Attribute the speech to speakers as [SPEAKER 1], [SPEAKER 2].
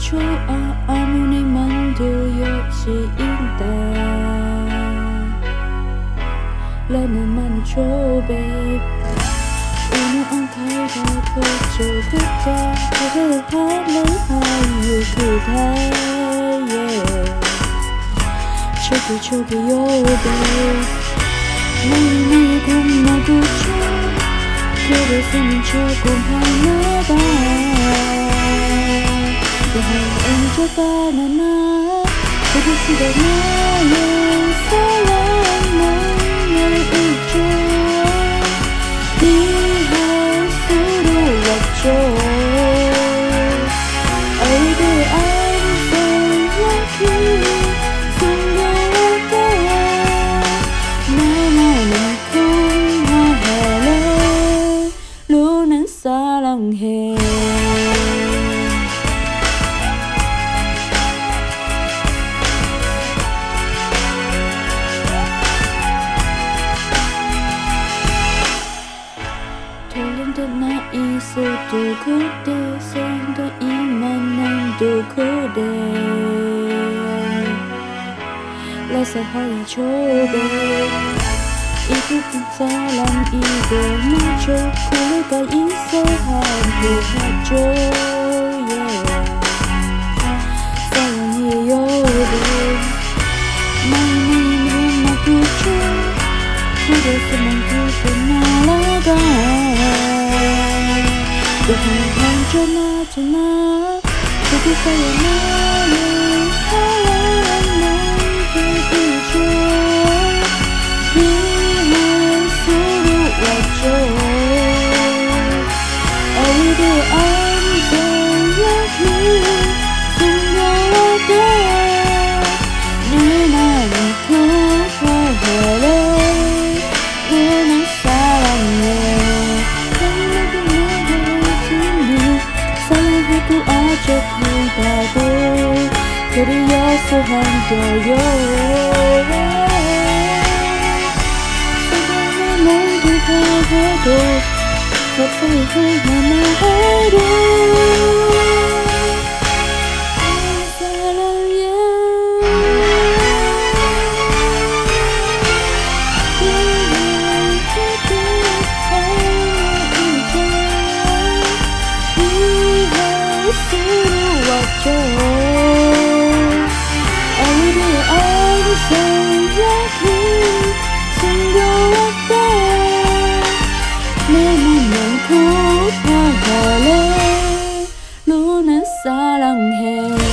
[SPEAKER 1] 좋아 아무리 만도 역시 인다 나는 많이 줘 babe 오늘 안 가다 버져 그다 그걸 할래 하유 그다 yeah 저기 저기 요 babe 나는 나의 겁나고 줘 그래서 는 조금 화나봐 cho ta na na Tôi cũng xin đẹp na lên sẽ lên nơi nơi ưu chúa Đi hơi xứ anh rời lá khi Xin đôi lá kê Nếu mà mình không hoa hè lòng hè. 还爱着吧那那，可别死的那样，撒浪漫那一种，你还速度我就。kude sendo imanan do kude la sahai chobe itu pun salam ibu macho kule ka iso han ho hajo yeah salam ye yo be mai mai no makucho kude semang kude na la ga Được hàng hàng cho na cho na Cho tôi say ở na Lời xa lắm anh 그리워서 한겨요. 세상이 모두 가져도 서서히 흘러나가요 생각이 싱거웠대 내 몸은 고파가래 너는 사랑해.